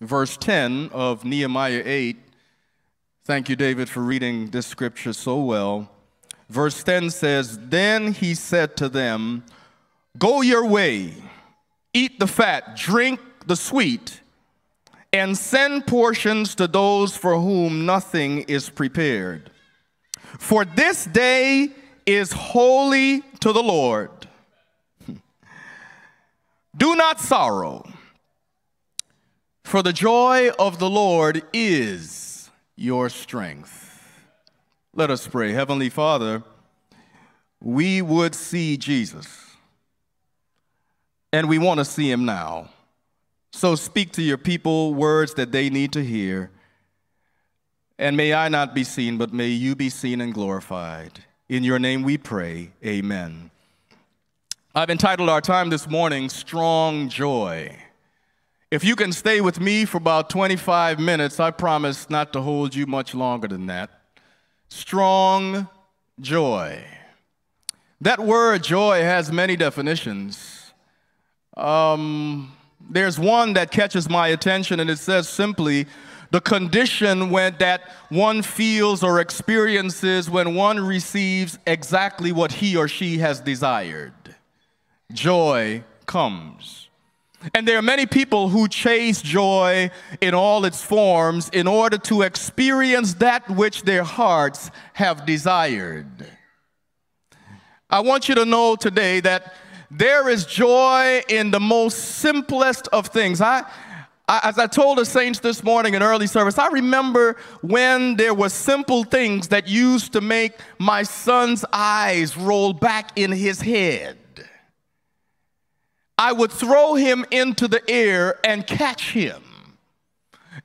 verse 10 of Nehemiah 8. Thank you, David, for reading this scripture so well. Verse 10 says, Then he said to them, Go your way, eat the fat, drink the sweet, and send portions to those for whom nothing is prepared. For this day is holy to the Lord. Do not sorrow, for the joy of the Lord is your strength. Let us pray. Heavenly Father, we would see Jesus, and we want to see him now. So speak to your people words that they need to hear. And may I not be seen, but may you be seen and glorified. In your name we pray. Amen. I've entitled our time this morning, Strong Joy. If you can stay with me for about 25 minutes, I promise not to hold you much longer than that strong joy. That word joy has many definitions. Um, there's one that catches my attention, and it says simply, the condition when that one feels or experiences when one receives exactly what he or she has desired. Joy comes. And there are many people who chase joy in all its forms in order to experience that which their hearts have desired. I want you to know today that there is joy in the most simplest of things. I, I, as I told the saints this morning in early service, I remember when there were simple things that used to make my son's eyes roll back in his head. I would throw him into the air and catch him.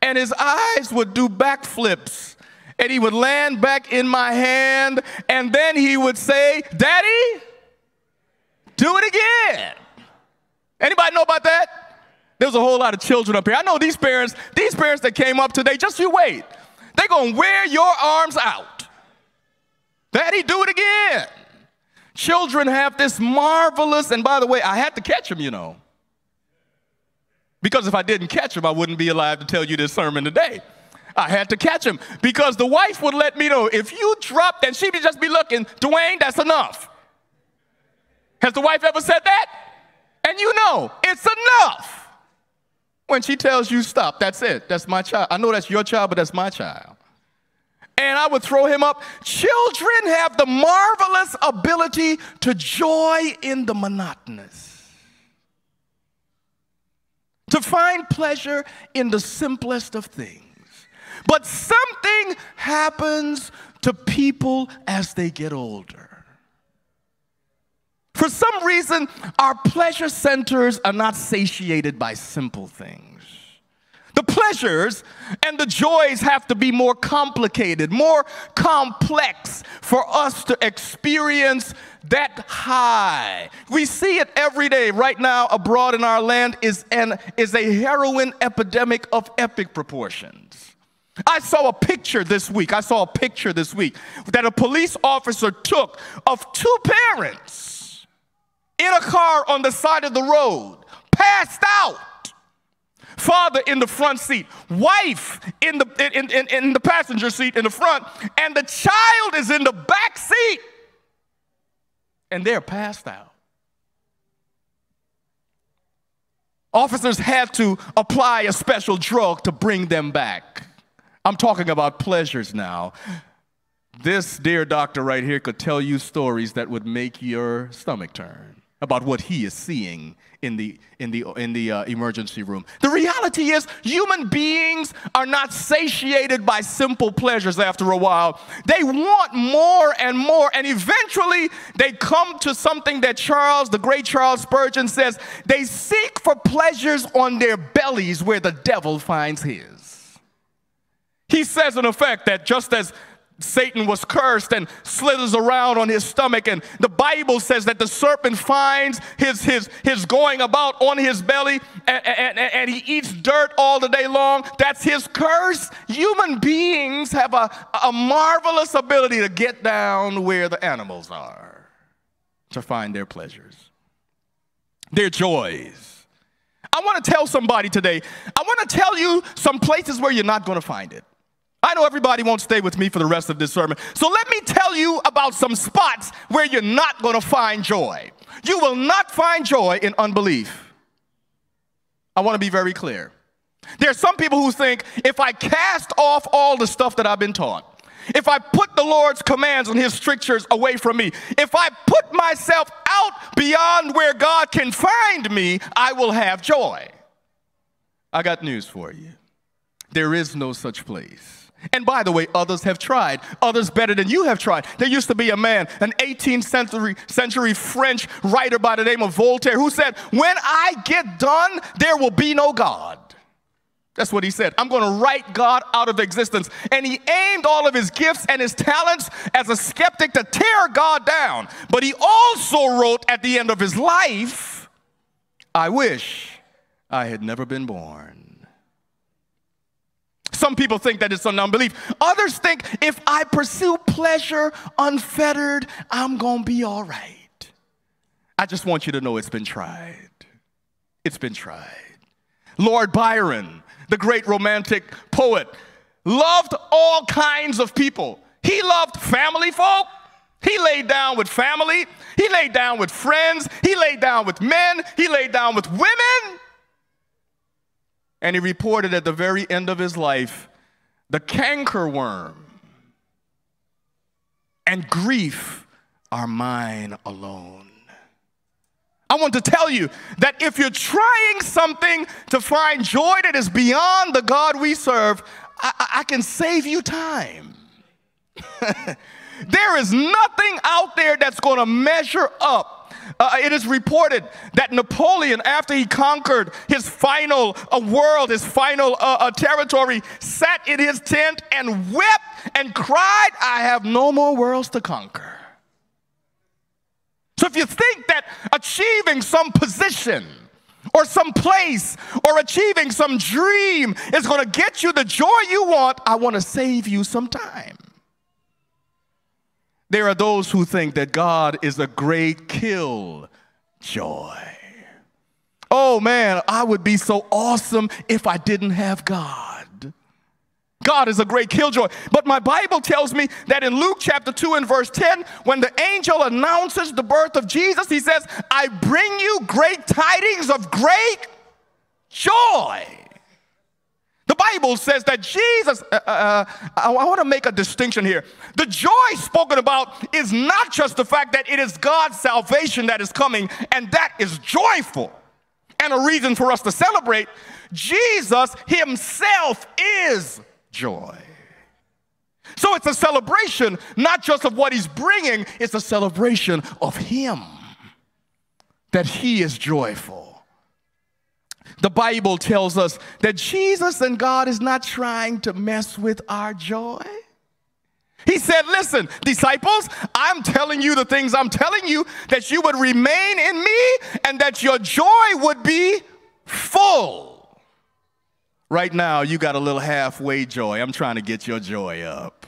And his eyes would do backflips. And he would land back in my hand. And then he would say, Daddy, do it again. Anybody know about that? There's a whole lot of children up here. I know these parents, these parents that came up today, just you wait. They're going to wear your arms out. Daddy, do it again. Children have this marvelous, and by the way, I had to catch them, you know. Because if I didn't catch them, I wouldn't be alive to tell you this sermon today. I had to catch him because the wife would let me know if you dropped and she'd just be looking, Dwain, that's enough. Has the wife ever said that? And you know, it's enough. When she tells you stop, that's it. That's my child. I know that's your child, but that's my child and I would throw him up. Children have the marvelous ability to joy in the monotonous, to find pleasure in the simplest of things. But something happens to people as they get older. For some reason, our pleasure centers are not satiated by simple things. The pleasures and the joys have to be more complicated, more complex for us to experience that high. We see it every day. Right now, abroad in our land is, an, is a heroin epidemic of epic proportions. I saw a picture this week. I saw a picture this week that a police officer took of two parents in a car on the side of the road, passed out father in the front seat, wife in the, in, in, in the passenger seat in the front, and the child is in the back seat. And they're passed out. Officers had to apply a special drug to bring them back. I'm talking about pleasures now. This dear doctor right here could tell you stories that would make your stomach turn about what he is seeing in the, in the, in the uh, emergency room. The reality is, human beings are not satiated by simple pleasures after a while. They want more and more, and eventually they come to something that Charles, the great Charles Spurgeon, says they seek for pleasures on their bellies where the devil finds his. He says, in effect, that just as Satan was cursed and slithers around on his stomach. And the Bible says that the serpent finds his, his, his going about on his belly and, and, and he eats dirt all the day long. That's his curse. Human beings have a, a marvelous ability to get down where the animals are to find their pleasures, their joys. I want to tell somebody today, I want to tell you some places where you're not going to find it. I know everybody won't stay with me for the rest of this sermon. So let me tell you about some spots where you're not going to find joy. You will not find joy in unbelief. I want to be very clear. There are some people who think if I cast off all the stuff that I've been taught, if I put the Lord's commands and His strictures away from me, if I put myself out beyond where God can find me, I will have joy. I got news for you. There is no such place. And by the way, others have tried. Others better than you have tried. There used to be a man, an 18th century, century French writer by the name of Voltaire, who said, When I get done, there will be no God. That's what he said. I'm going to write God out of existence. And he aimed all of his gifts and his talents as a skeptic to tear God down. But he also wrote at the end of his life, I wish I had never been born. Some people think that it's an unbelief. Others think if I pursue pleasure unfettered, I'm going to be all right. I just want you to know it's been tried. It's been tried. Lord Byron, the great romantic poet, loved all kinds of people. He loved family folk. He laid down with family. He laid down with friends. He laid down with men. He laid down with women. And he reported at the very end of his life the cankerworm and grief are mine alone. I want to tell you that if you're trying something to find joy that is beyond the God we serve, I, I can save you time. there is nothing out there that's going to measure up uh, it is reported that Napoleon, after he conquered his final uh, world, his final uh, uh, territory, sat in his tent and wept and cried, I have no more worlds to conquer. So if you think that achieving some position, or some place or achieving some dream is going to get you the joy you want, I want to save you some time. There are those who think that God is a great kill joy. Oh man, I would be so awesome if I didn't have God. God is a great killjoy. But my Bible tells me that in Luke chapter 2 and verse 10, when the angel announces the birth of Jesus, he says, I bring you great tidings of great joy. The Bible says that Jesus, uh, uh, uh I, I want to make a distinction here. The joy spoken about is not just the fact that it is God's salvation that is coming, and that is joyful and a reason for us to celebrate. Jesus himself is joy. So it's a celebration not just of what he's bringing, it's a celebration of him, that he is joyful. The Bible tells us that Jesus and God is not trying to mess with our joy. He said, Listen, disciples, I'm telling you the things I'm telling you that you would remain in me and that your joy would be full. Right now, you got a little halfway joy. I'm trying to get your joy up.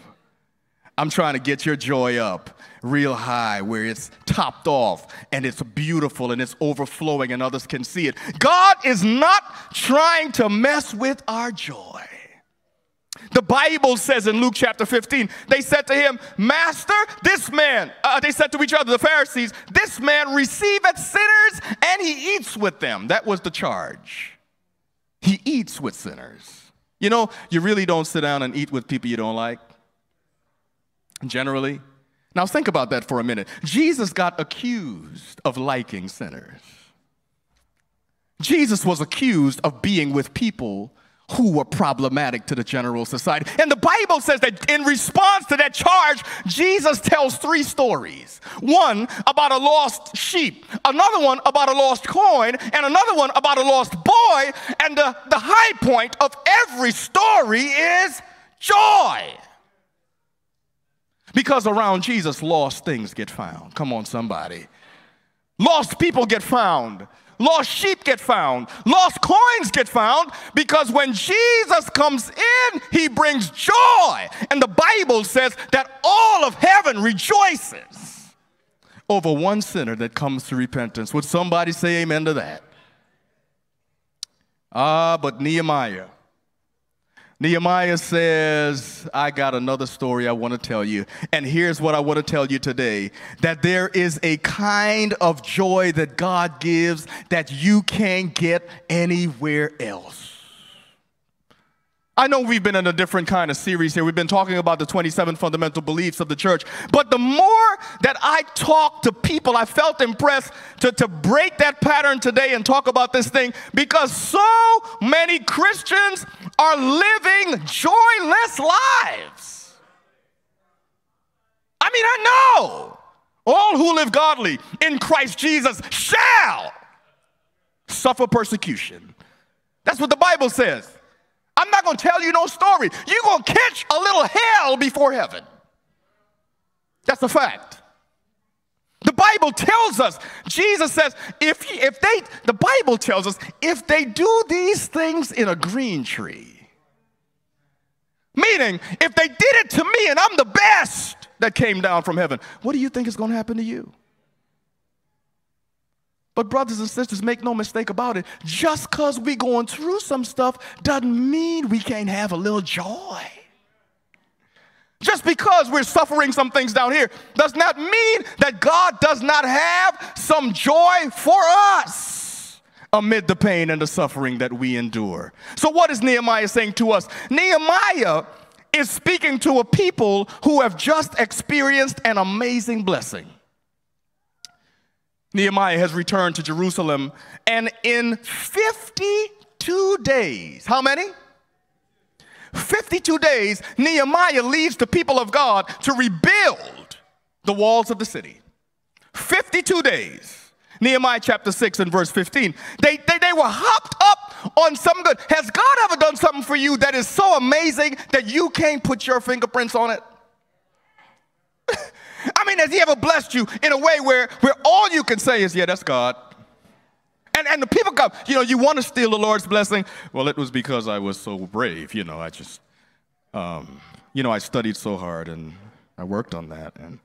I'm trying to get your joy up real high where it's topped off and it's beautiful and it's overflowing and others can see it. God is not trying to mess with our joy. The Bible says in Luke chapter 15, they said to him, Master, this man, uh, they said to each other, the Pharisees, this man receiveth sinners and he eats with them. That was the charge. He eats with sinners. You know, you really don't sit down and eat with people you don't like, generally. Now, think about that for a minute. Jesus got accused of liking sinners. Jesus was accused of being with people who were problematic to the general society. And the Bible says that in response to that charge, Jesus tells three stories one about a lost sheep, another one about a lost coin, and another one about a lost boy. And the, the high point of every story is joy. Because around Jesus, lost things get found. Come on, somebody. Lost people get found. Lost sheep get found. Lost coins get found because when Jesus comes in, he brings joy. And the Bible says that all of heaven rejoices over one sinner that comes to repentance. Would somebody say amen to that? Ah, but Nehemiah. Nehemiah says, I got another story I want to tell you. And here's what I want to tell you today that there is a kind of joy that God gives that you can't get anywhere else. I know we've been in a different kind of series here. We've been talking about the 27 fundamental beliefs of the church. But the more that I talk to people, I felt impressed to, to break that pattern today and talk about this thing because so many Christians are living joyless lives. I mean, I know all who live godly in Christ Jesus shall suffer persecution. That's what the Bible says. I'm not going to tell you no story. You're going to catch a little hell before heaven. That's a fact. The Bible tells us, Jesus says, if, if they, the Bible tells us, if they do these things in a green tree, meaning if they did it to me and I'm the best that came down from heaven, what do you think is going to happen to you? But, brothers and sisters, make no mistake about it. Just because we're going through some stuff doesn't mean we can't have a little joy. Just because we're suffering some things down here does not mean that God does not have some joy for us amid the pain and the suffering that we endure. So, what is Nehemiah saying to us? Nehemiah is speaking to a people who have just experienced an amazing blessing. Nehemiah has returned to Jerusalem, and in 52 days, how many? 52 days, Nehemiah leads the people of God to rebuild the walls of the city. 52 days. Nehemiah chapter 6 and verse 15. They, they, they were hopped up on some good. Has God ever done something for you that is so amazing that you can't put your fingerprints on it? I mean, has he ever blessed you in a way where, where all you can say is, yeah, that's God? And, and the people come, you know, you want to steal the Lord's blessing. Well, it was because I was so brave. You know, I just, um, you know, I studied so hard and I worked on that. And,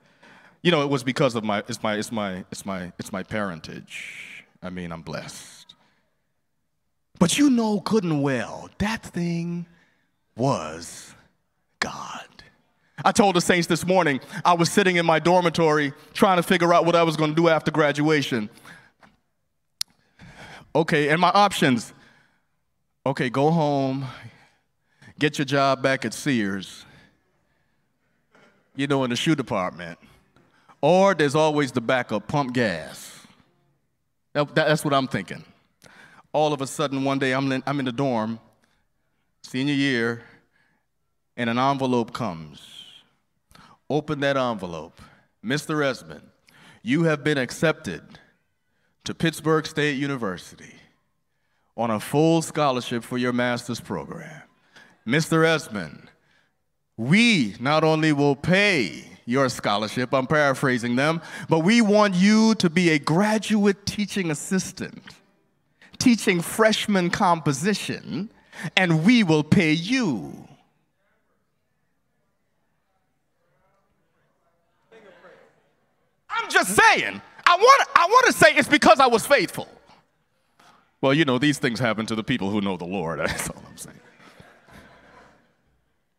you know, it was because of my, it's my, it's my, it's my, it's my parentage. I mean, I'm blessed. But you know good and well, that thing was God. I told the saints this morning, I was sitting in my dormitory trying to figure out what I was going to do after graduation. Okay, and my options okay, go home, get your job back at Sears, you know, in the shoe department. Or there's always the backup, pump gas. That, that's what I'm thinking. All of a sudden, one day I'm in, I'm in the dorm, senior year, and an envelope comes open that envelope. Mr. Esmond, you have been accepted to Pittsburg State University on a full scholarship for your master's program. Mr. Esmond, we not only will pay your scholarship, I'm paraphrasing them, but we want you to be a graduate teaching assistant, teaching freshman composition, and we will pay you. I'm just saying. I want, I want to say it's because I was faithful. Well, you know, these things happen to the people who know the Lord. That's all I'm saying.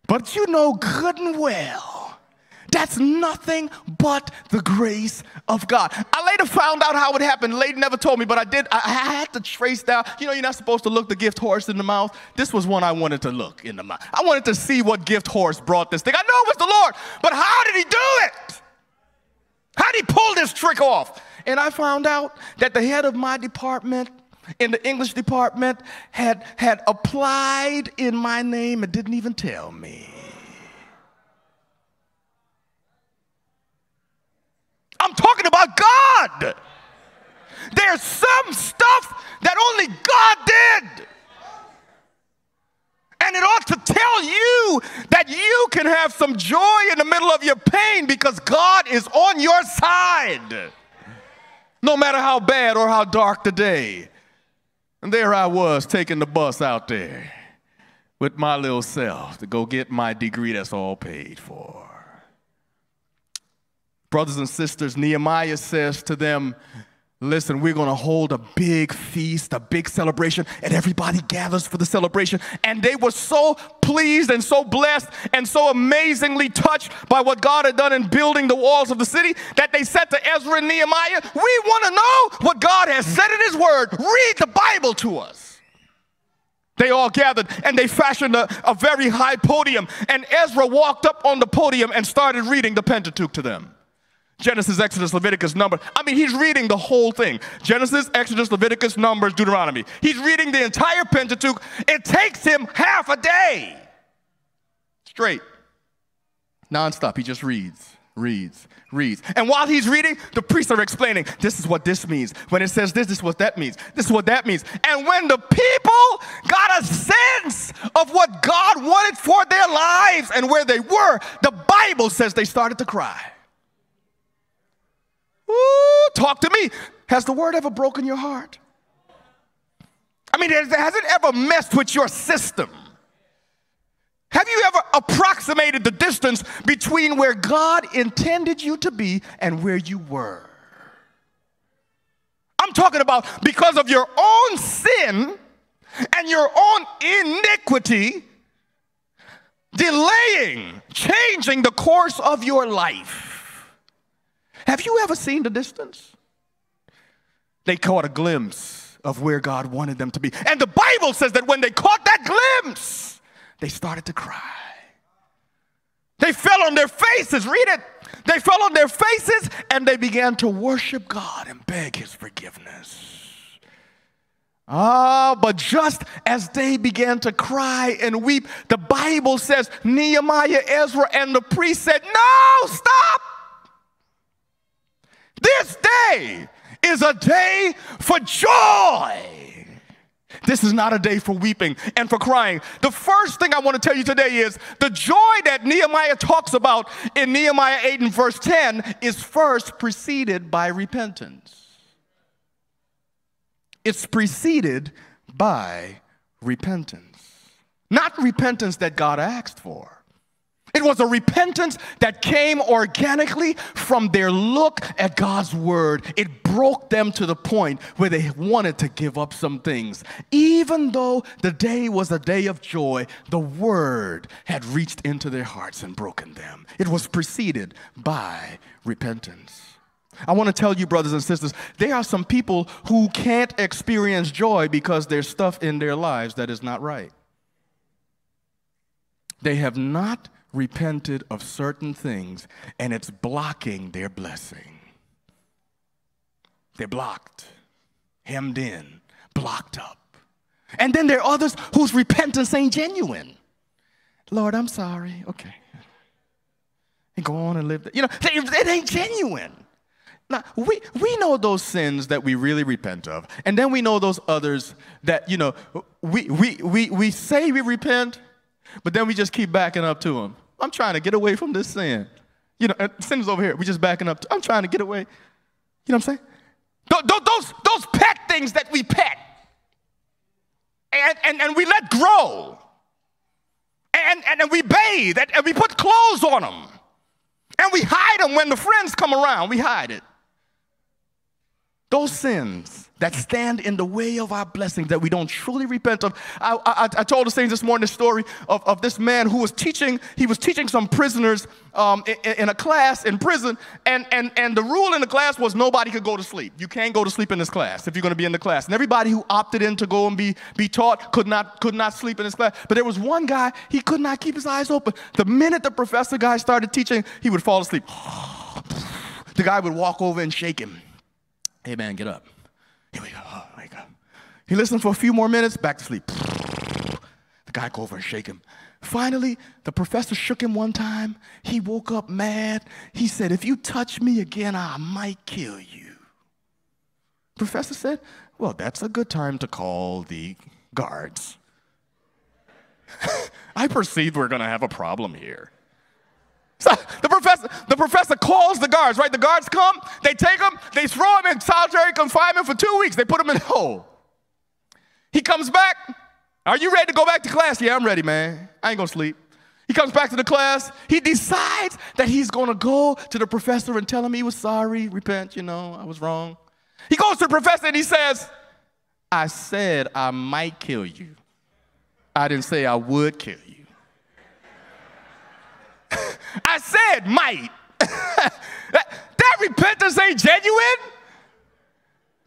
But you know good and well that's nothing but the grace of God. I later found out how it happened. Lady never told me, but I did. I, I had to trace down. You know, you're not supposed to look the gift horse in the mouth. This was one I wanted to look in the mouth. I wanted to see what gift horse brought this thing. I know it was the Lord, but how did he do it? How did he pull this trick off? And I found out that the head of my department in the English department had, had applied in my name and didn't even tell me. I'm talking about God. There's some stuff that only God did. And it ought to tell you that you can have some joy in the middle of your pain because God is on your side. No matter how bad or how dark the day. And there I was taking the bus out there with my little self to go get my degree that's all paid for. Brothers and sisters, Nehemiah says to them, Listen, we're going to hold a big feast, a big celebration, and everybody gathers for the celebration. And they were so pleased and so blessed and so amazingly touched by what God had done in building the walls of the city that they said to Ezra and Nehemiah, We want to know what God has said in His Word. Read the Bible to us. They all gathered and they fashioned a, a very high podium. And Ezra walked up on the podium and started reading the Pentateuch to them. Genesis, Exodus, Leviticus, Numbers. I mean, he's reading the whole thing Genesis, Exodus, Leviticus, Numbers, Deuteronomy. He's reading the entire Pentateuch. It takes him half a day straight, nonstop. He just reads, reads, reads. And while he's reading, the priests are explaining this is what this means. When it says this, this is what that means. This is what that means. And when the people got a sense of what God wanted for their lives and where they were, the Bible says they started to cry. Ooh, talk to me. Has the word ever broken your heart? I mean, has, has it ever messed with your system? Have you ever approximated the distance between where God intended you to be and where you were? I'm talking about because of your own sin and your own iniquity, delaying, changing the course of your life. Have you ever seen the distance? They caught a glimpse of where God wanted them to be. And the Bible says that when they caught that glimpse, they started to cry. They fell on their faces, read it. They fell on their faces and they began to worship God and beg His forgiveness. Ah, but just as they began to cry and weep, the Bible says Nehemiah, Ezra, and the priest said, No, stop. This day is a day for joy. This is not a day for weeping and for crying. The first thing I want to tell you today is the joy that Nehemiah talks about in Nehemiah 8 and verse 10 is first preceded by repentance. It's preceded by repentance. Not repentance that God asked for, it was a repentance that came organically from their look at God's word. It broke them to the point where they wanted to give up some things. Even though the day was a day of joy, the word had reached into their hearts and broken them. It was preceded by repentance. I want to tell you, brothers and sisters, there are some people who can't experience joy because there's stuff in their lives that is not right. They have not repented of certain things and it's blocking their blessing. They're blocked, hemmed in, blocked up. And then there are others whose repentance ain't genuine. Lord, I'm sorry. Okay. And go on and live. You know, it ain't genuine. Now, we, we know those sins that we really repent of. And then we know those others that, you know, we, we, we, we say we repent, but then we just keep backing up to them. I'm trying to get away from this sin. You know, sin is over here. We're just backing up. I'm trying to get away. You know what I'm saying? Those, those, those pet things that we pet and, and, and we let grow. And, and, and we bathe and, and we put clothes on them. And we hide them when the friends come around. We hide it. Those sins that stand in the way of our blessings that we don't truly repent of. I, I, I told the saints this morning the story of, of this man who was teaching, he was teaching some prisoners um, in, in, a class in prison, and, and, and the rule in the class was nobody could go to sleep. You can't go to sleep in this class if you're going to be in the class. And everybody who opted in to go and be, be taught could not, could not sleep in this class. But there was one guy, he could not keep his eyes open. The minute the professor guy started teaching, he would fall asleep. The guy would walk over and shake him. Hey man, get up. Here we go. Oh, wake up. He listened for a few more minutes, back to sleep. The guy go over and shake him. Finally, the professor shook him one time. He woke up mad. He said, If you touch me again, I might kill you. Professor said, Well, that's a good time to call the guards. I perceive we're going to have a problem here. So the professor, the professor calls the guards, right? The guards come, they take him, they throw him in solitary confinement for two weeks. They put him in a hole. He comes back. Are you ready to go back to class? Yeah, I'm ready, man. I ain't gonna sleep. He comes back to the class. He decides that he's gonna go to the professor and tell him he was sorry, repent, you know, I was wrong. He goes to the professor and he says, I said I might kill you. I didn't say I would kill you. I said might. that, that repentance ain't genuine.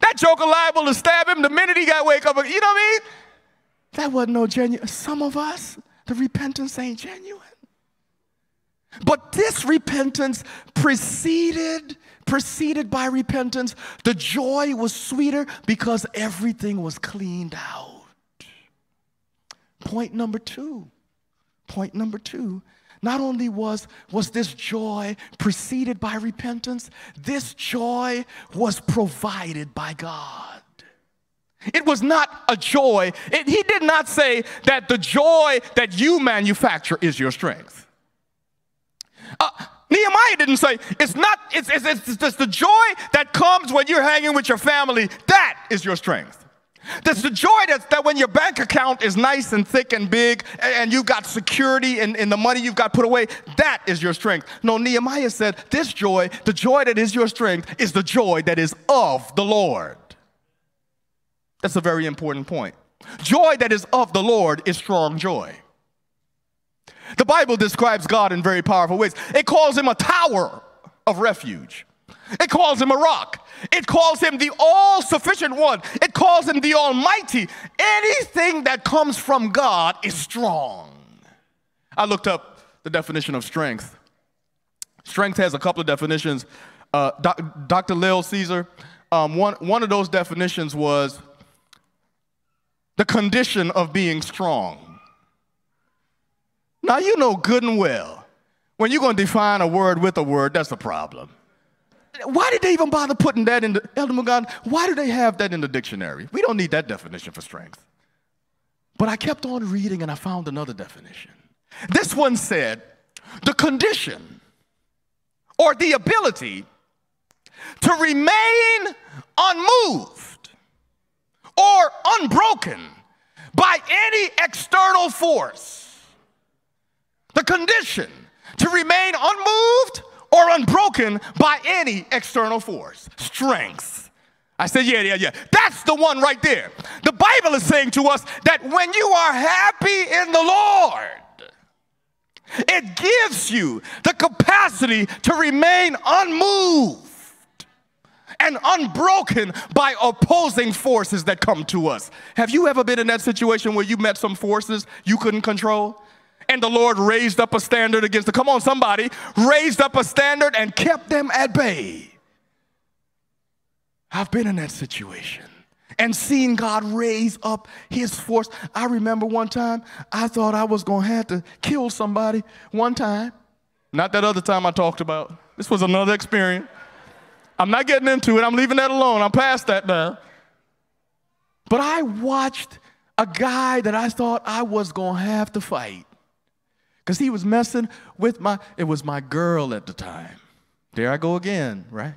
That joker liable to stab him the minute he got wake up. You know what I mean? That wasn't no genuine. Some of us, the repentance ain't genuine. But this repentance preceded, preceded by repentance, the joy was sweeter because everything was cleaned out. Point number two. Point number two. Not only was, was this joy preceded by repentance, this joy was provided by God. It was not a joy. It, he did not say that the joy that you manufacture is your strength. Uh, Nehemiah didn't say it's not, it's, it's, it's, it's the joy that comes when you're hanging with your family, that is your strength. That's the joy that, that when your bank account is nice and thick and big and, and you've got security in, in the money you've got put away, that is your strength. No, Nehemiah said, This joy, the joy that is your strength, is the joy that is of the Lord. That's a very important point. Joy that is of the Lord is strong joy. The Bible describes God in very powerful ways. It calls him a tower of refuge. It calls him a rock. It calls him the all sufficient one. It calls him the almighty. Anything that comes from God is strong. I looked up the definition of strength. Strength has a couple of definitions. Uh, doc, Dr. Lyle Caesar, um, one, one of those definitions was the condition of being strong. Now, you know good and well, when you're going to define a word with a word, that's a problem. Why did they even bother putting that in the, Elder McGon, why do they have that in the dictionary? We don't need that definition for strength. But I kept on reading and I found another definition. This one said, the condition or the ability to remain unmoved or unbroken by any external force the condition to remain unmoved or unbroken by any external force. Strength. I said, yeah, yeah, yeah. That's the one right there. The Bible is saying to us that when you are happy in the Lord, it gives you the capacity to remain unmoved and unbroken by opposing forces that come to us. Have you ever been in that situation where you met some forces you couldn't control? And the Lord raised up a standard against them. Come on, somebody. Raised up a standard and kept them at bay. I've been in that situation and seen God raise up his force. I remember one time I thought I was going to have to kill somebody one time. Not that other time I talked about. This was another experience. I'm not getting into it. I'm leaving that alone. I'm past that now. But I watched a guy that I thought I was going to have to fight because he was messing with my, it was my girl at the time. There I go again, right?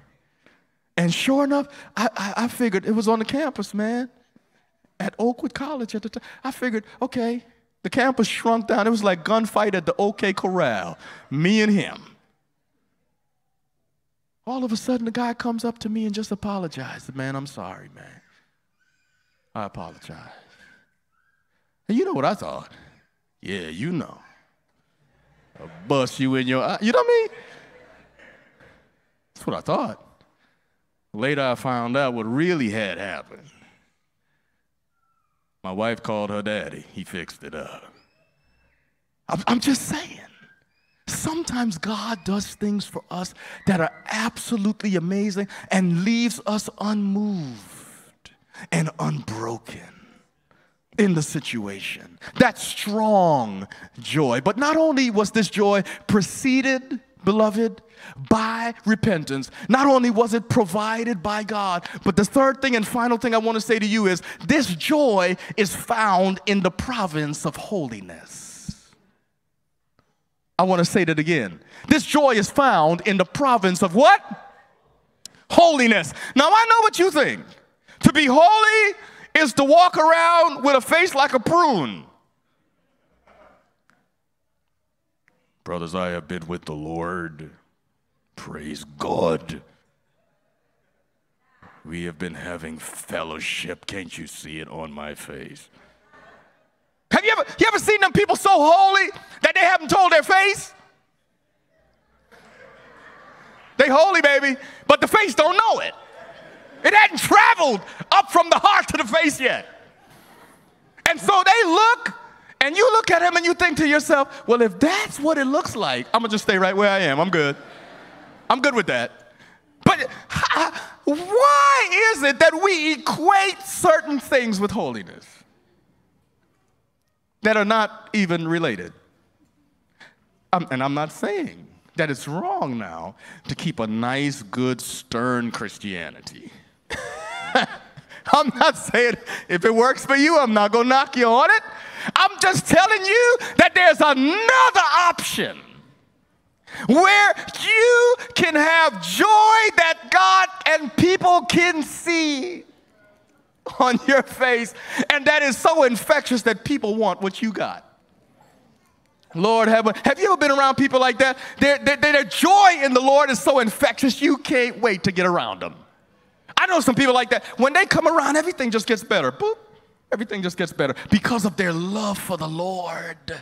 And sure enough, I, I, I figured it was on the campus, man, at Oakwood College at the time. I figured, okay, the campus shrunk down. It was like gunfight at the OK Corral, me and him. All of a sudden, the guy comes up to me and just apologizes. Man, I'm sorry, man. I apologize. And you know what I thought? Yeah, you know bust you in your eye. You know what I mean? That's what I thought. Later, I found out what really had happened. My wife called her daddy. He fixed it up. I'm just saying. Sometimes God does things for us that are absolutely amazing and leaves us unmoved and unbroken in the situation. That strong joy. But not only was this joy preceded, beloved, by repentance, not only was it provided by God, but the third thing and final thing I want to say to you is this joy is found in the province of holiness. I want to say that again. This joy is found in the province of what? Holiness. Now I know what you think. To be holy is to walk around with a face like a prune. Brothers, I have been with the Lord. Praise God. We have been having fellowship. Can't you see it on my face? Have you ever, you ever seen them people so holy that they haven't told their face? They holy, baby, but the face don't know it. It hadn't traveled up from the heart to the face yet. And so they look, and you look at him and you think to yourself, well, if that's what it looks like, I'm gonna just stay right where I am. I'm good. I'm good with that. But why is it that we equate certain things with holiness that are not even related? Um, and I'm not saying that it's wrong now to keep a nice, good, stern Christianity. I'm not saying if it works for you, I'm not going to knock you on it. I'm just telling you that there's another option where you can have joy that God and people can see on your face, and that is so infectious that people want what you got. Lord, have, have you ever been around people like that? Their, their, their joy in the Lord is so infectious, you can't wait to get around them. I know some people like that. When they come around, everything just gets better. Boop, everything just gets better because of their love for the Lord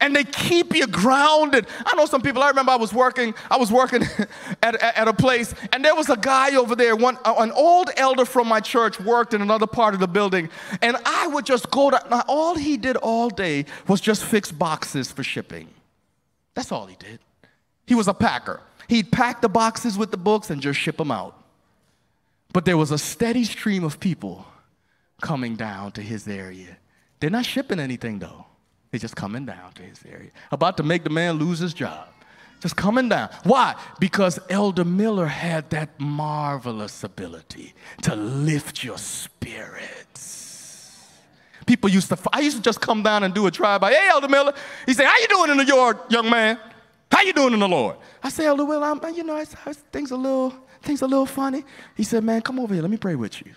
and they keep you grounded. I know some people. I remember I was working. I was working at, at, at, a place, and there was a guy over there. One, uh, an old elder from my church worked in another part of the building, and I would just go to. Now, all he did all day was just fix boxes for shipping. That's all he did. He was a packer. He'd pack the boxes with the books and just ship them out. But there was a steady stream of people coming down to his area. They're not shipping anything though. They're just coming down to his area, about to make the man lose his job. Just coming down. Why? Because Elder Miller had that marvelous ability to lift your spirits. People used to, I used to just come down and do a drive-by. Hey, Elder Miller. He said, how you doing in the yard, young man? How you doing in the Lord? I said, Elder Miller, I'm, you know, things a little, things a little funny. He said, man, come over here. Let me pray with you.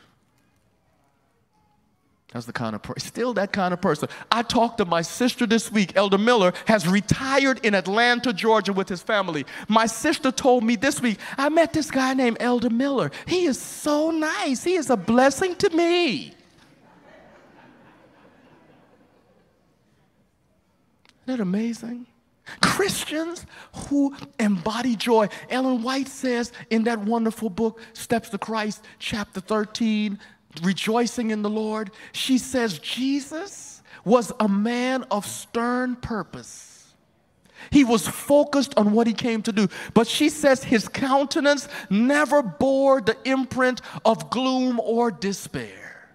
That's the kind of person, still that kind of person. I talked to my sister this week. Elder Miller has retired in Atlanta, Georgia with his family. My sister told me this week, I met this guy named Elder Miller. He is so nice. He is a blessing to me. Isn't that amazing? Christians who embody joy. Ellen White says in that wonderful book, Steps to Christ, chapter 13, rejoicing in the Lord, she says Jesus was a man of stern purpose. He was focused on what he came to do. But she says his countenance never bore the imprint of gloom or despair.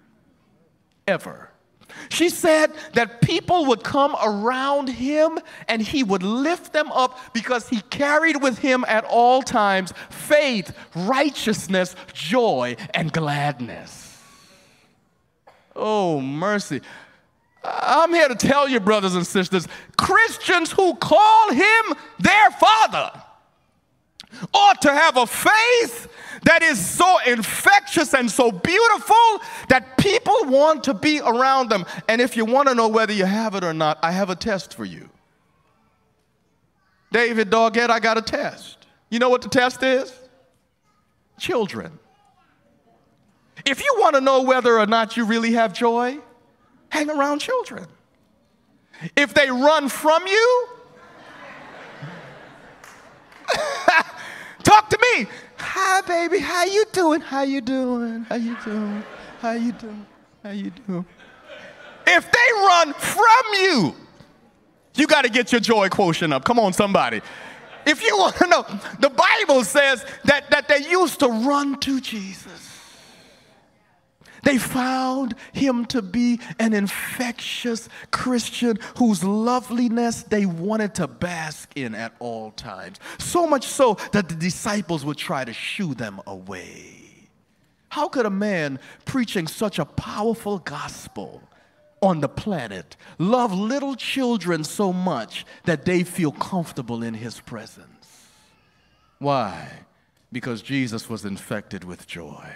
Ever. She said that people would come around him and he would lift them up because he carried with him at all times faith, righteousness, joy, and gladness. Oh, mercy. I'm here to tell you, brothers and sisters, Christians who call him their father ought to have a faith that is so infectious and so beautiful that people want to be around them. And if you want to know whether you have it or not, I have a test for you. David Doggett, I got a test. You know what the test is? Children. If you want to know whether or not you really have joy, hang around children. If they run from you, talk to me. Hi, baby. How you doing? How you doing? How you doing? How you doing? How you doing? If they run from you, you got to get your joy quotient up. Come on, somebody. If you want to know, the Bible says that, that they used to run to Jesus. They found him to be an infectious Christian whose loveliness they wanted to bask in at all times. So much so that the disciples would try to shoo them away. How could a man preaching such a powerful gospel on the planet love little children so much that they feel comfortable in his presence? Why? Because Jesus was infected with joy.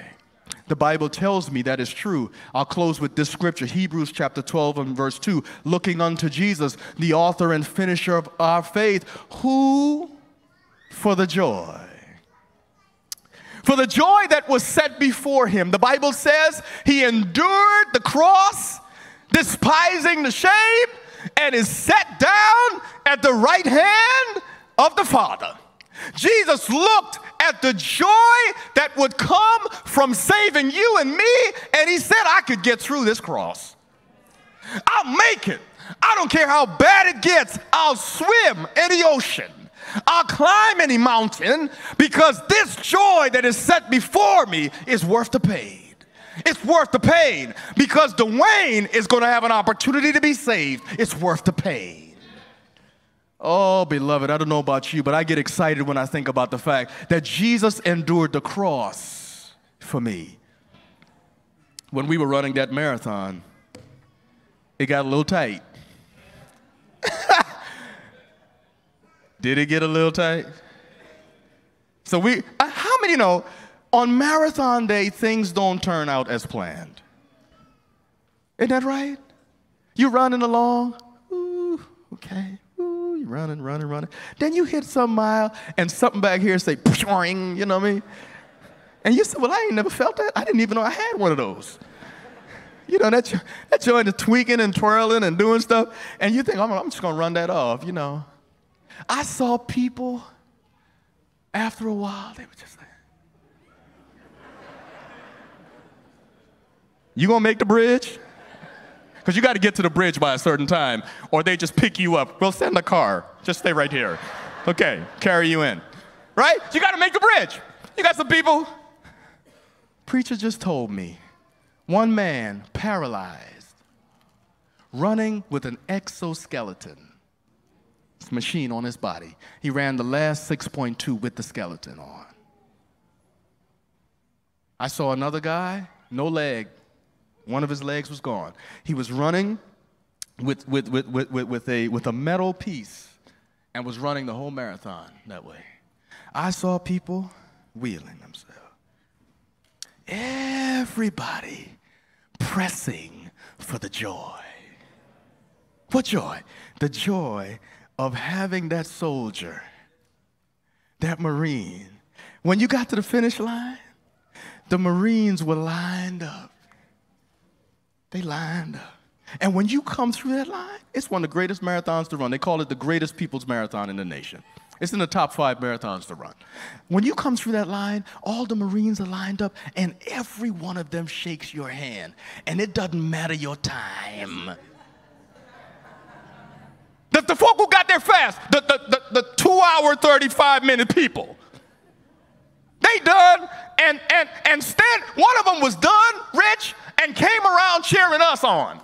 The Bible tells me that is true. I'll close with this scripture Hebrews chapter 12 and verse 2. Looking unto Jesus, the author and finisher of our faith, who for the joy For the joy that was set before him, the Bible says he endured the cross, despising the shame, and is set down at the right hand of the Father. Jesus looked at the joy that would come from saving you and me, and he said, I could get through this cross. I'll make it. I don't care how bad it gets, I'll swim the ocean. I'll climb any mountain because this joy that is set before me is worth the pain. It's worth the pain because Dwain is going to have an opportunity to be saved. It's worth the pain. Oh, beloved, I don't know about you, but I get excited when I think about the fact that Jesus endured the cross for me. When we were running that marathon, it got a little tight. Did it get a little tight? So we, uh, how many know on marathon day things don't turn out as planned? Isn't that right? You're running along, ooh, okay, you're running, running, running. Then you hit some mile and something back here say, you know what I mean? And you say, well, I ain't never felt that. I didn't even know I had one of those. You know, that, that joint is tweaking and twirling and doing stuff. And you think, I'm, I'm just going to run that off, you know. I saw people, after a while, they were just like, You gonna make the bridge? Because you got to get to the bridge by a certain time, or they just pick you up. We'll send a car. Just stay right here. Okay, carry you in. Right? You got to make the bridge. You got some people. Preacher just told me one man paralyzed, running with an exoskeleton machine on his body. He ran the last 6.2 with the skeleton on. I saw another guy, no leg. One of his legs was gone. He was running with, with, with, with, with, a, with a metal piece and was running the whole marathon that way. I saw people wheeling themselves. Everybody pressing for the joy. What joy? The joy of having that soldier, that Marine. When you got to the finish line, the Marines were lined up. They lined up. And when you come through that line, it's one of the greatest marathons to run. They call it the greatest people's marathon in the nation. It's in the top five marathons to run. When you come through that line, all the Marines are lined up, and every one of them shakes your hand. And it doesn't matter your time. The, the folk who got there fast, the, the, the, the two hour, 35 minute people. They done, and, and, and stand, one of them was done, rich, and came around cheering us on.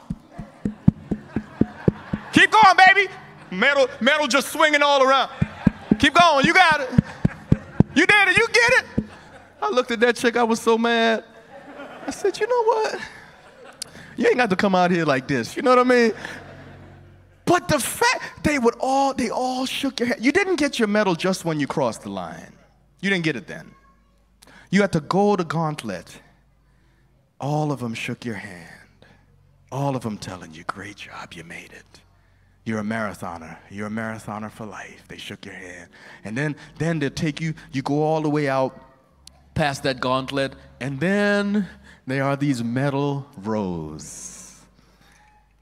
Keep going, baby. Metal, metal just swinging all around. Keep going, you got it. You did it, you get it. I looked at that chick, I was so mad. I said, you know what? You ain't got to come out here like this. You know what I mean? But the fact they would all, they all shook your head. You didn't get your medal just when you crossed the line. You didn't get it then. You had to go to gauntlet. All of them shook your hand. All of them telling you, great job, you made it. You're a marathoner. You're a marathoner for life. They shook your hand. And then, then they'll take you, you go all the way out past that gauntlet, and then there are these metal rows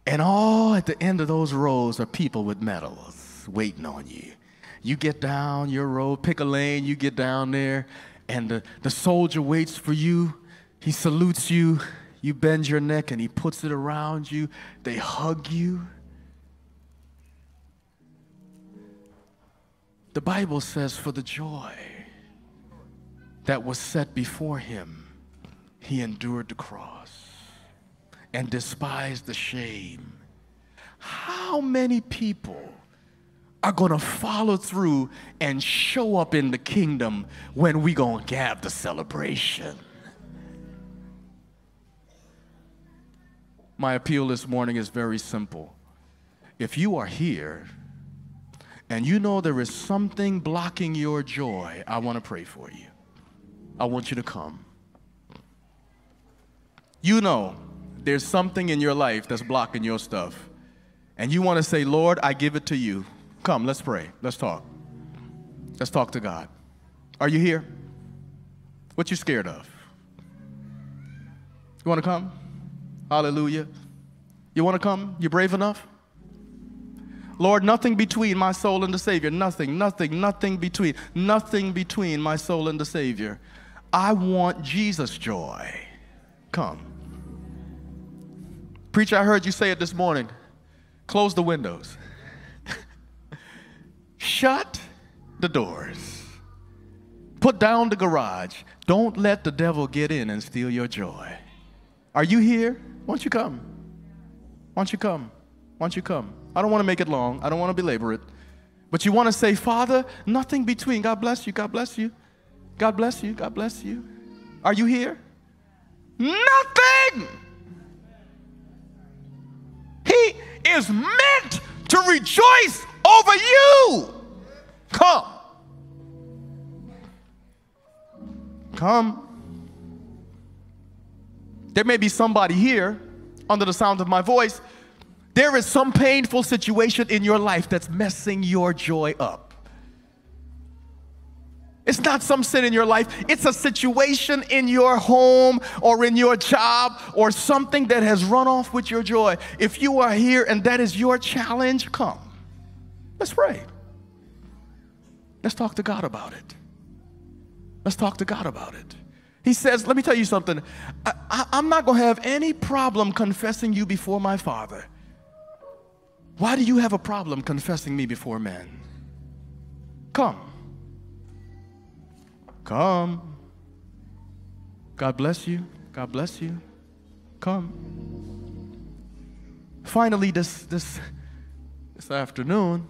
and all at the end of those rows are people with medals waiting on you. You get down your road, pick a lane, you get down there, and the, the soldier waits for you. He salutes you. You bend your neck and he puts it around you. They hug you. The Bible says, for the joy that was set before him, he endured the cross and despised the shame. How many people are going to follow through and show up in the kingdom when we going to have the celebration? My appeal this morning is very simple. If you are here and you know there is something blocking your joy, I want to pray for you. I want you to come. You know there's something in your life that's blocking your stuff, and you want to say, Lord, I give it to you. Come, let's pray. Let's talk. Let's talk to God. Are you here? What you scared of? You want to come? Hallelujah. You want to come? You brave enough? Lord, nothing between my soul and the Savior. Nothing, nothing, nothing between. Nothing between my soul and the Savior. I want Jesus' joy. Come. Preacher, I heard you say it this morning. Close the windows. Shut the doors. Put down the garage. Don't let the devil get in and steal your joy. Are you here? Why don't you come? Why don't you come? Why don't you come? I don't want to make it long. I don't want to belabor it. But you want to say, Father, nothing between. God bless you. God bless you. God bless you. God bless you. Are you here? Nothing. He is meant to rejoice over you. Come. Come. There may be somebody here under the sound of my voice. There is some painful situation in your life that's messing your joy up. It's not some sin in your life, it's a situation in your home or in your job or something that has run off with your joy. If you are here and that is your challenge, come. Let's pray. Let's talk to God about it. Let's talk to God about it. He says, Let me tell you something. I, am not going to have any problem confessing you before my Father. Why do you have a problem confessing me before men? Come. Come. God bless you. God bless you. Come. Finally, this, this, this afternoon,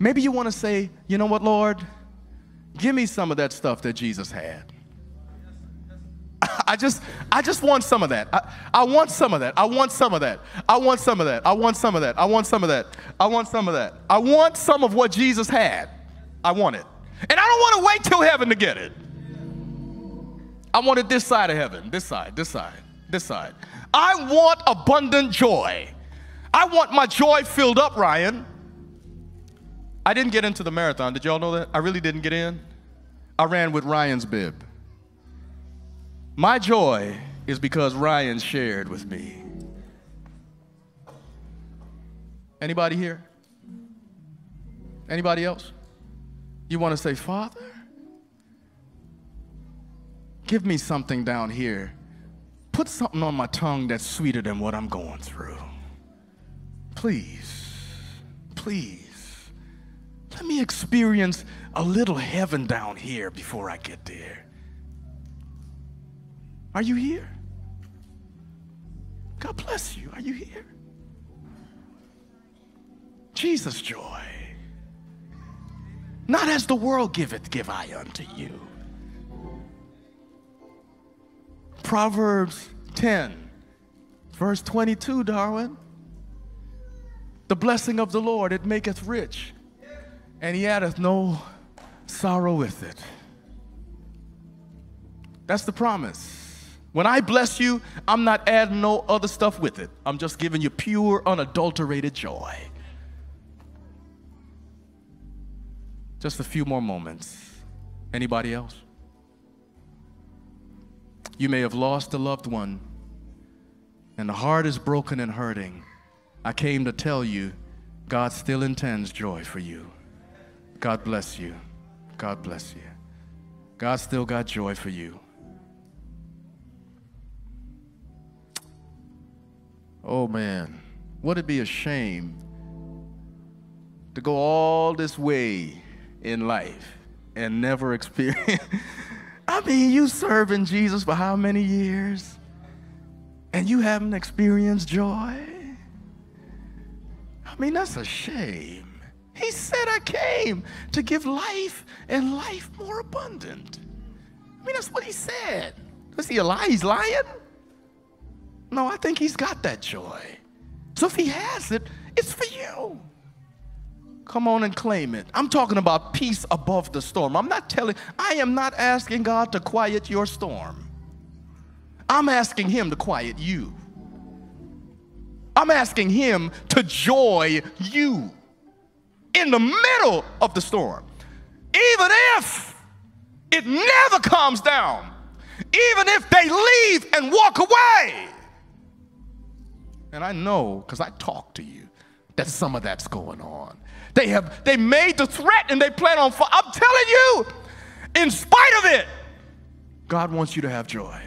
maybe you want to say, you know what, Lord? Give me some of that stuff that Jesus had. I just, I just want some of that. I, I want some of that. I want some of that. I want some of that. I want some of that. I want some of that. I want some of that. I want some of what Jesus had. I want it. And I don't want to wait till heaven to get it. I want it this side of heaven, this side, this side, this side. I want abundant joy. I want my joy filled up, Ryan. I didn't get into the marathon. Did y'all know that? I really didn't get in. I ran with Ryan's bib. My joy is because Ryan shared with me. Anybody here? Anybody else? You want to say, Father, give me something down here. Put something on my tongue that's sweeter than what I'm going through. Please, please, let me experience a little heaven down here before I get there. Are you here? God bless you. Are you here? Jesus' joy. Not as the world giveth, give I unto you. Proverbs 10, verse 22, Darwin. The blessing of the Lord, it maketh rich, and he addeth no sorrow with it. That's the promise. When I bless you, I'm not adding no other stuff with it. I'm just giving you pure, unadulterated joy. Just a few more moments. Anybody else? You may have lost a loved one, and the heart is broken and hurting. I came to tell you God still intends joy for you. God bless you. God bless you. God still got joy for you. Oh man, would it be a shame to go all this way in life and never experience. I mean, you serving Jesus for how many years? And you haven't experienced joy? I mean, that's a shame. He said, I came to give life and life more abundant. I mean, that's what he said. Does he a lie? He's lying? No, I think he's got that joy. So if he has it, it's for you. Come on and claim it. I'm talking about peace above the storm. I'm not telling, I am not asking God to quiet your storm. I'm asking Him to quiet you. I'm asking Him to joy you in the middle of the storm. Even if It never calms down, even if they leave and walk away. And I know, because I talk to you, that some of that's going on. They have they made the threat and they plan on. I'm telling you, in spite of it, God wants you to have joy.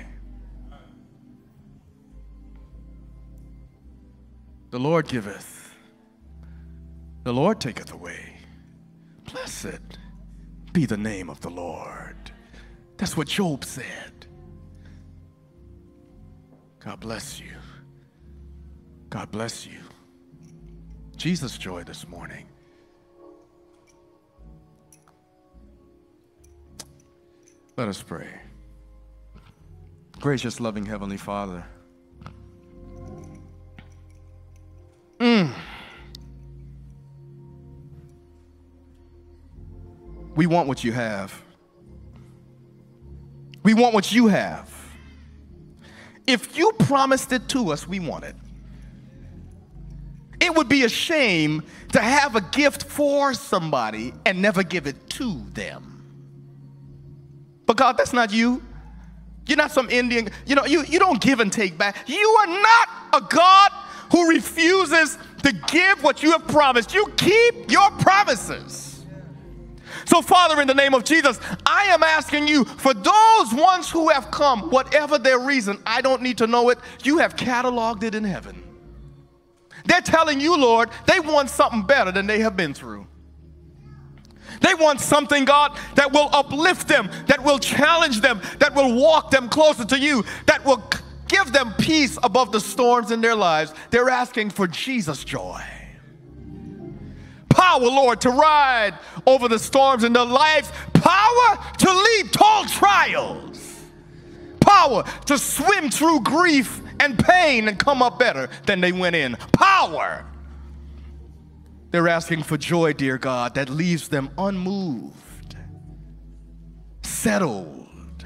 The Lord giveth, the Lord taketh away. Blessed be the name of the Lord. That's what Job said. God bless you. God bless you. Jesus' joy this morning. Let us pray. Gracious, loving Heavenly Father. We want what you have. We want what you have. If you promised it to us, we want it. It would be a shame to have a gift for somebody and never give it to them. But God, that's not you. You're not some Indian, you know, you, you don't give and take back. You are not a God who refuses to give what you have promised. You keep your promises. So, Father, in the name of Jesus, I am asking you for those ones who have come, whatever their reason, I don't need to know it, you have cataloged it in heaven. They're telling you, Lord, they want something better than they have been through. They want something, God, that will uplift them, that will challenge them, that will walk them closer to you, that will give them peace above the storms in their lives. They're asking for Jesus' joy. Power, Lord, to ride over the storms in their lives. Power to lead tall trials. Power to swim through grief and pain and come up better than they went in. Power they're asking for joy, dear God, that leaves them unmoved, settled,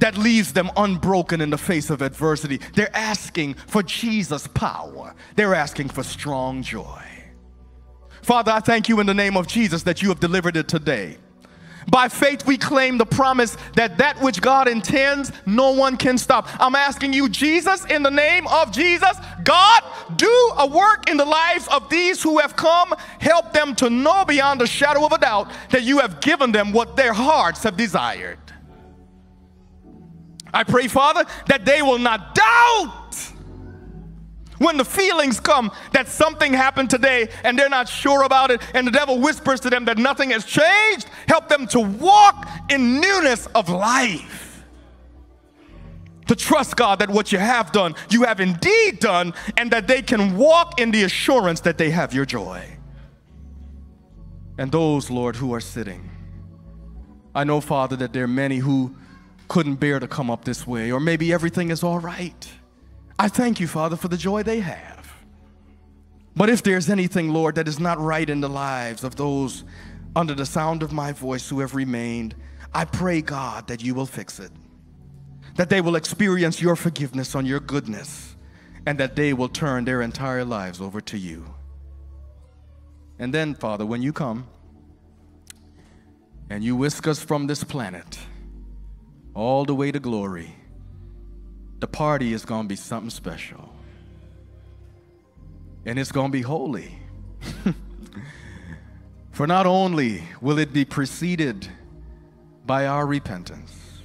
that leaves them unbroken in the face of adversity. They're asking for Jesus' power, they're asking for strong joy. Father, I thank you in the name of Jesus that you have delivered it today. By faith, we claim the promise that that which God intends, no one can stop. I'm asking you, Jesus, in the name of Jesus, God, do a work in the lives of these who have come. Help them to know beyond a shadow of a doubt that you have given them what their hearts have desired. I pray, Father, that they will not doubt when the feelings come that something happened today and they're not sure about it, and the devil whispers to them that nothing has changed, help them to walk in newness of life. To trust God that what you have done, you have indeed done, and that they can walk in the assurance that they have your joy. And those, Lord, who are sitting, I know, Father, that there are many who couldn't bear to come up this way, or maybe everything is all right. I thank you, Father, for the joy they have. But if there's anything, Lord, that is not right in the lives of those under the sound of my voice who have remained, I pray, God, that you will fix it. That they will experience your forgiveness on your goodness, and that they will turn their entire lives over to you. And then, Father, when you come and you whisk us from this planet all the way to glory, the party is going to be something special. And it's going to be holy. For not only will it be preceded by our repentance,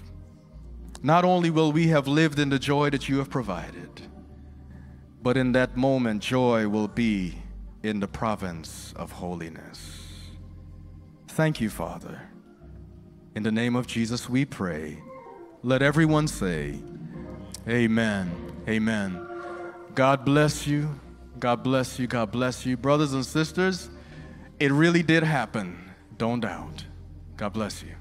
not only will we have lived in the joy that you have provided, but in that moment, joy will be in the province of holiness. Thank you, Father. In the name of Jesus, we pray. Let everyone say, Amen. Amen. God bless you. God bless you. God bless you. Brothers and sisters, it really did happen. Don't doubt. God bless you.